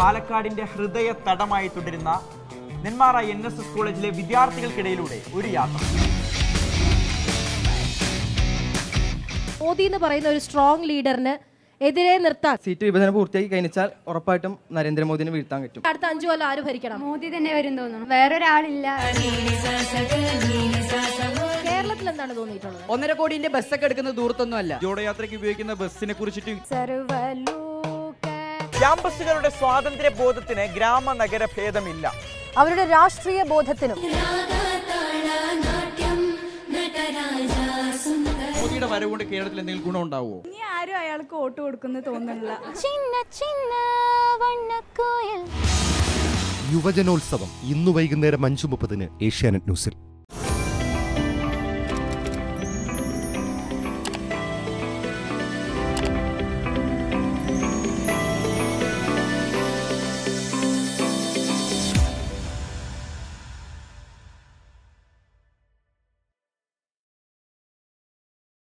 പാലക്കാടിന്റെ ഹൃദയ തടമായി തുടരുന്ന നെന്മാറ എൻ എസ് എസ് കോളേജിലെ വിദ്യാർത്ഥികൾക്കിടയിലൂടെ ഒരു യാത്ര. മോദി എന്ന് പറയുന്ന ഒരു സ്ട്രോങ് ലീഡറിന് എതിരെ നിർത്താൻ സീറ്റ് വിഭജനം പൂർത്തിയാക്കി കഴിഞ്ഞാൽ ഉറപ്പായിട്ടും നരേന്ദ്രമോദിനെ വീഴ്ത്താൻ പറ്റും. അടുത്ത അഞ്ചു കൊല്ലം ആര് ഭരിക്കണം? മോദി തന്നെ വരും തോന്നുന്നു. വേറൊരാളില്ല. കേരളത്തിൽ എന്താണ് തോന്നിയിട്ടുള്ളത്? ഒന്നര കോടിന്റെ ബസ്സൊക്കെ എടുക്കുന്ന ദൂരത്തൊന്നും അല്ല. ജോഡയാത്രയ്ക്ക് ഉപയോഗിക്കുന്ന ബസ്സിനെ കുറിച്ചിട്ട് ക്യാമ്പസുകളുടെ സ്വാതന്ത്ര്യ ബോധത്തിന് ഗ്രാമ നഗര ഭേദമില്ല. അവരുടെ രാഷ്ട്രീയ ബോധത്തിനും മോദിയുടെ വരവുകൊണ്ട് കേരളത്തിൽ എന്തെങ്കിലും ഗുണം ഉണ്ടാവുമോ ഇനി ആരും അയാൾക്ക് വോട്ട് കൊടുക്കുന്നു തോന്നുന്നില്ല. ചിന്ന ചിന്ന വണ്ണക്കോയൽ. യുവജനോത്സവം ഇന്ന് വൈകുന്നേരം അഞ്ചു മുപ്പതിന് ഏഷ്യാനെറ്റ് ന്യൂസിൽ.